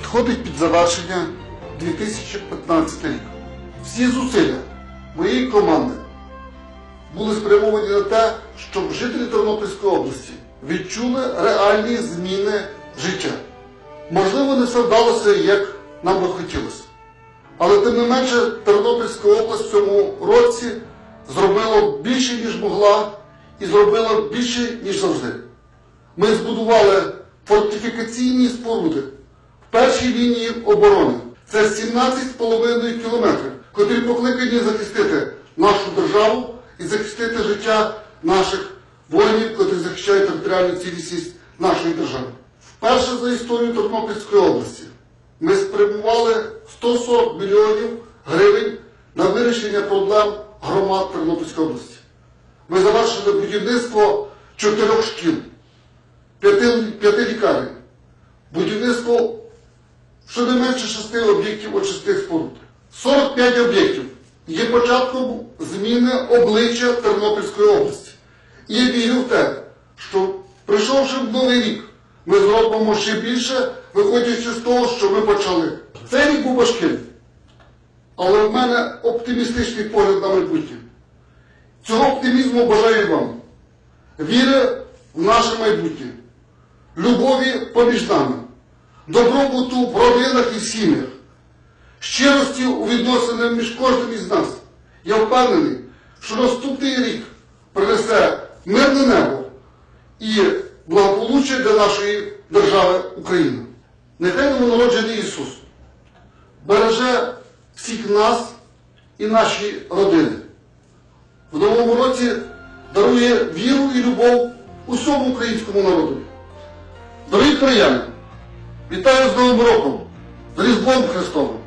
Підходить під завершення 2015 рік. Всі зусилля моєї команди були спрямовані на те, щоб жителі Тернопільської області відчули реальні зміни життя. Можливо, не все вдалося, як нам би хотілося. Але тим не менше Тернопільська область в цьому році зробила більше, ніж могла, і зробила більше, ніж завжди. Ми збудували фортифікаційні споруди першій лінії оборони. Це 17,5 кілометрів, котрі покликані захистити нашу державу і захистити життя наших воїнів, котрі захищають територіальну цілісність нашої держави. Вперше за історію Тернопільської області ми спрямували 140 мільйонів гривень на вирішення проблем громад Тернопільської області. Ми завершили будівництво чотирьох шкіл, п'яти лікарень, будівництво щонайменше шести об'єктів очисних споруд. 45 об'єктів є початком зміни обличчя Тернопільської області. І я вірю в те, що прийшовши в новий рік, ми зробимо ще більше, виходячи з того, що ми почали. Цей рік був важкий, але в мене оптимістичний погляд на майбутнє. Цього оптимізму бажаю вам. Віри в наше майбутнє, любові поміж нами, добробуту в родинах і в сім'ях, щирості у відносинах між кожним із нас. Я впевнений, що наступний рік принесе мирне небо і благополуччя для нашої держави України. Нехай новонароджений Ісус береже всіх нас і наші родини. В новому році дарує віру і любов усьому українському народу. Дорогі краяни, вітаю з Новим роком, з Різдвом Христовим.